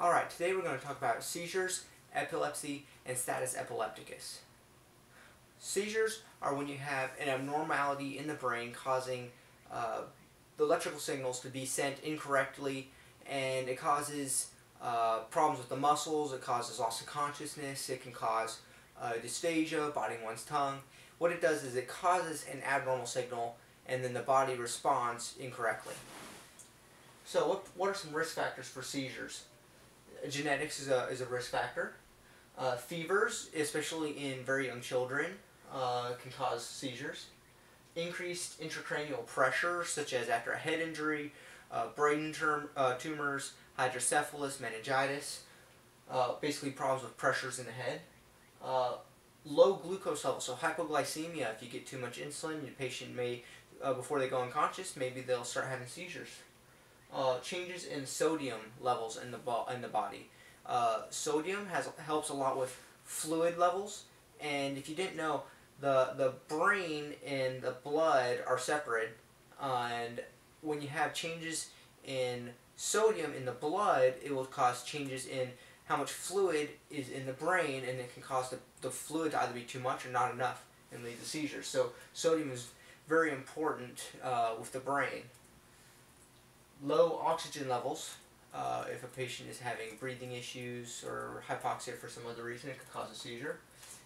Alright, today we're going to talk about seizures, epilepsy, and status epilepticus. Seizures are when you have an abnormality in the brain causing uh, the electrical signals to be sent incorrectly and it causes uh, problems with the muscles, it causes loss of consciousness, it can cause uh, dysphagia, biting one's tongue. What it does is it causes an abnormal signal and then the body responds incorrectly. So what, what are some risk factors for seizures? Genetics is a, is a risk factor. Uh, fevers, especially in very young children, uh, can cause seizures. Increased intracranial pressure, such as after a head injury, uh, brain uh, tumors, hydrocephalus, meningitis, uh, basically problems with pressures in the head. Uh, low glucose levels, so hypoglycemia, if you get too much insulin, your patient may, before they go unconscious, maybe they'll start having seizures uh, changes in sodium levels in the in the body. Uh, sodium has helps a lot with fluid levels, and if you didn't know, the the brain and the blood are separate, and when you have changes in sodium in the blood, it will cause changes in how much fluid is in the brain, and it can cause the, the fluid to either be too much or not enough and lead to seizures. So sodium is very important uh, with the brain low oxygen levels, uh, if a patient is having breathing issues or hypoxia for some other reason, it could cause a seizure.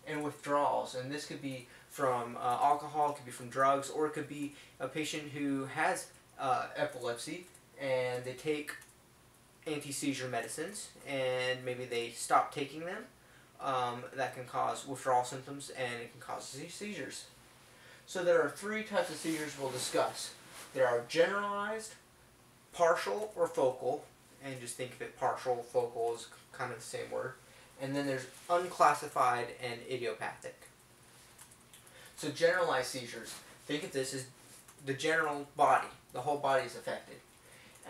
And withdrawals, and this could be from uh, alcohol, it could be from drugs, or it could be a patient who has uh, epilepsy and they take anti-seizure medicines and maybe they stop taking them. Um, that can cause withdrawal symptoms and it can cause seizures. So there are three types of seizures we'll discuss. There are generalized, partial or focal, and just think of it partial, focal is kind of the same word. And then there's unclassified and idiopathic. So generalized seizures, think of this as the general body. The whole body is affected.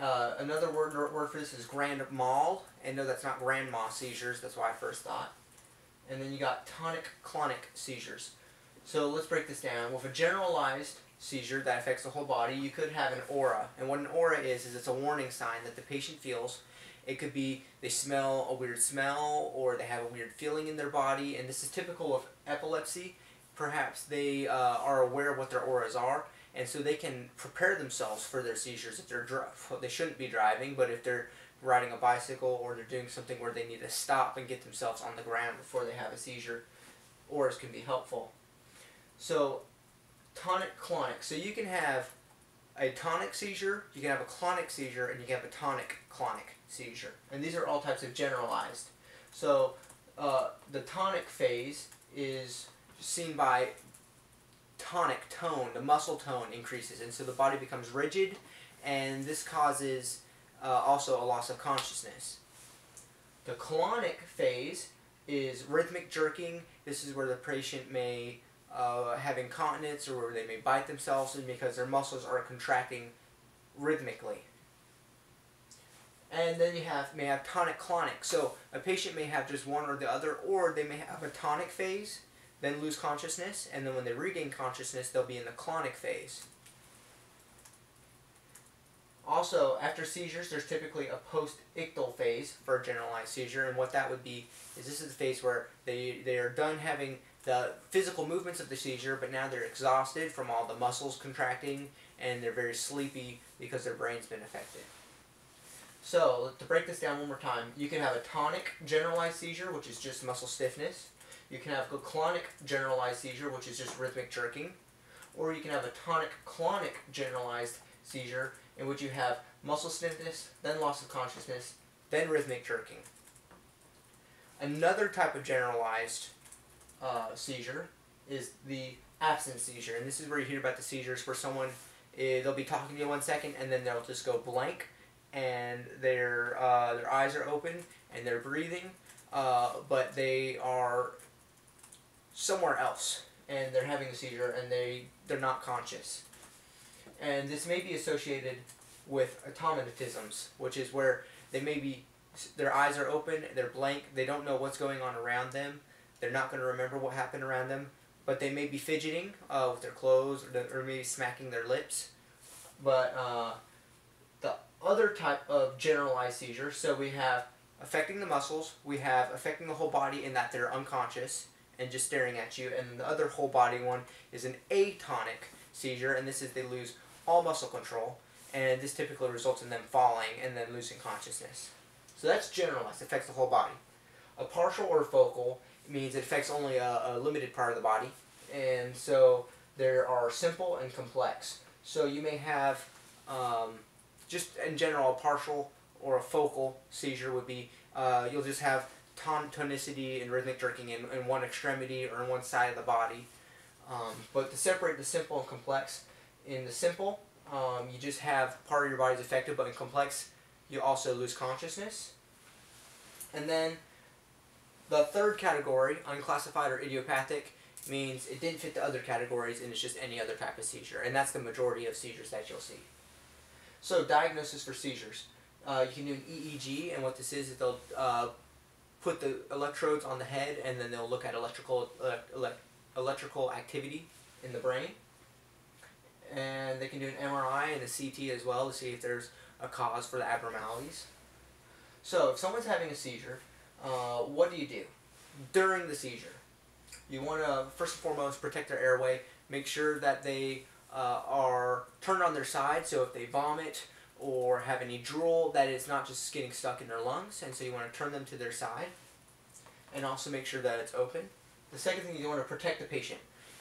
Uh, another word, word for this is grand mal, and no, that's not grandma seizures. That's why I first thought. And then you got tonic-clonic seizures. So let's break this down. With a generalized seizure that affects the whole body, you could have an aura. And what an aura is, is it's a warning sign that the patient feels. It could be they smell a weird smell or they have a weird feeling in their body. And this is typical of epilepsy. Perhaps they uh, are aware of what their auras are. And so they can prepare themselves for their seizures if they're they shouldn't be driving, but if they're riding a bicycle or they're doing something where they need to stop and get themselves on the ground before they have a seizure, auras can be helpful. So tonic clonic. So you can have a tonic seizure, you can have a clonic seizure, and you can have a tonic clonic seizure. And these are all types of generalized. So uh, the tonic phase is seen by tonic tone, the muscle tone increases, and so the body becomes rigid, and this causes uh, also a loss of consciousness. The clonic phase is rhythmic jerking. This is where the patient may uh, have incontinence or they may bite themselves because their muscles are contracting rhythmically. And then you have may have tonic clonic. So a patient may have just one or the other, or they may have a tonic phase, then lose consciousness, and then when they regain consciousness, they'll be in the clonic phase. Also, after seizures, there's typically a post-ictal phase for a generalized seizure, and what that would be is this is the phase where they, they are done having the physical movements of the seizure, but now they're exhausted from all the muscles contracting and they're very sleepy because their brain's been affected. So, to break this down one more time, you can have a tonic generalized seizure, which is just muscle stiffness. You can have a clonic generalized seizure, which is just rhythmic jerking. Or you can have a tonic clonic generalized seizure, in which you have muscle stiffness, then loss of consciousness, then rhythmic jerking. Another type of generalized uh, seizure is the absence seizure. And this is where you hear about the seizures where someone, they'll be talking to you one second and then they'll just go blank and their, uh, their eyes are open and they're breathing, uh, but they are somewhere else and they're having a seizure and they, they're not conscious. And this may be associated with automatisms, which is where they may be, their eyes are open, they're blank, they don't know what's going on around them, they're not going to remember what happened around them, but they may be fidgeting uh, with their clothes or, the, or, maybe smacking their lips. But uh, the other type of generalized seizure, so we have affecting the muscles. We have affecting the whole body in that they're unconscious and just staring at you. And the other whole body one is an atonic seizure, and this is they lose all muscle control, and this typically results in them falling and then losing consciousness. So that's generalized, affects the whole body. A partial or focal means it affects only a, a limited part of the body, and so there are simple and complex. So you may have um, just in general a partial or a focal seizure would be uh, you'll just have ton tonicity and rhythmic jerking in, in one extremity or in one side of the body. Um, but to separate the simple and complex, in the simple, um, you just have part of your body is affected, but in complex, you also lose consciousness. And then the third category, unclassified or idiopathic, means it didn't fit the other categories and it's just any other type of seizure. And that's the majority of seizures that you'll see. So diagnosis for seizures. Uh, you can do an EEG, and what this is is they'll uh, put the electrodes on the head, and then they'll look at electrical uh, ele electrical activity in the brain. And they can do an MRI and a CT as well to see if there's a cause for the abnormalities. So if someone's having a seizure, uh, what do you do during the seizure? You want to first and foremost protect their airway. Make sure that they uh, are turned on their side. So if they vomit or have any drool, that it's not just getting stuck in their lungs. And so you want to turn them to their side, and also make sure that it's open. The second thing you want to protect the patient.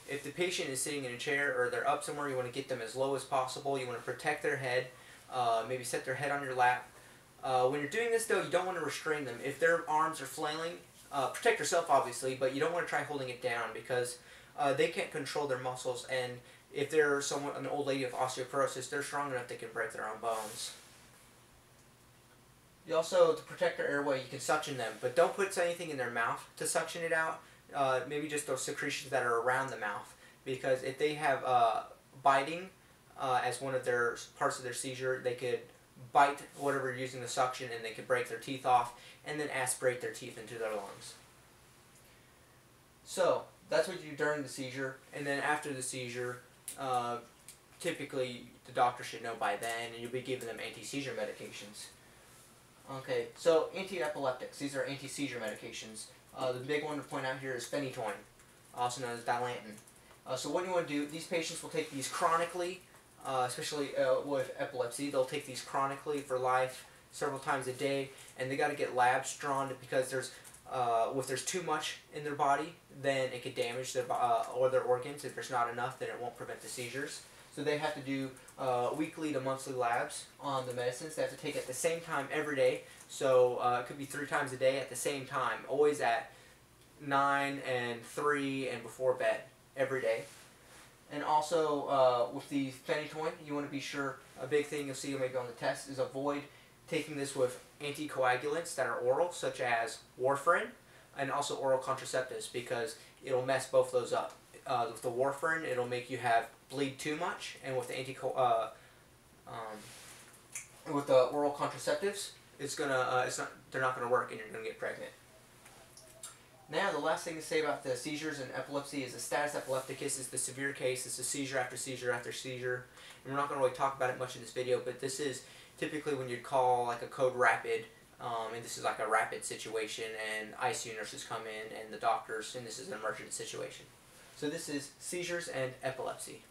If the patient is sitting in a chair or they're up somewhere, you want to get them as low as possible. You want to protect their head. Uh, maybe set their head on your lap. Uh, when you're doing this though, you don't want to restrain them. If their arms are flailing, uh, protect yourself obviously, but you don't want to try holding it down because uh, they can't control their muscles and if they're someone an old lady with osteoporosis, they're strong enough they can break their own bones. You also, to protect their airway, you can suction them, but don't put anything in their mouth to suction it out. Uh, maybe just those secretions that are around the mouth, because if they have uh, biting uh, as one of their parts of their seizure, they could bite whatever using the suction and they could break their teeth off and then aspirate their teeth into their lungs. So, that's what you do during the seizure, and then after the seizure, uh, typically the doctor should know by then, and you'll be giving them anti-seizure medications. Okay, so anti-epileptics, these are anti-seizure medications. Uh, the big one to point out here is phenytoin, also known as Dilantin. Uh, so what you want to do, these patients will take these chronically, uh, especially uh, with epilepsy. They'll take these chronically for life, several times a day, and they got to get labs drawn because there's uh, if there's too much in their body, then it could damage their uh, or their organs. If there's not enough, then it won't prevent the seizures. So they have to do uh, weekly to monthly labs on the medicines. They have to take at the same time every day. So uh, it could be three times a day at the same time, always at 9 and 3 and before bed every day. And also uh, with the phenytoin, you want to be sure, a big thing you'll see maybe on the test is avoid taking this with anticoagulants that are oral, such as warfarin, and also oral contraceptives because it'll mess both those up. Uh, with the warfarin, it'll make you have bleed too much, and with the anti uh, um, with the oral contraceptives, it's gonna uh, it's not they're not gonna work, and you're gonna get pregnant. Now, the last thing to say about the seizures and epilepsy is the status epilepticus is the severe case. It's a seizure after seizure after seizure. And we're not going to really talk about it much in this video, but this is typically when you'd call like a code rapid, um, and this is like a rapid situation, and ICU nurses come in, and the doctors, and this is an emergent situation. So this is seizures and epilepsy.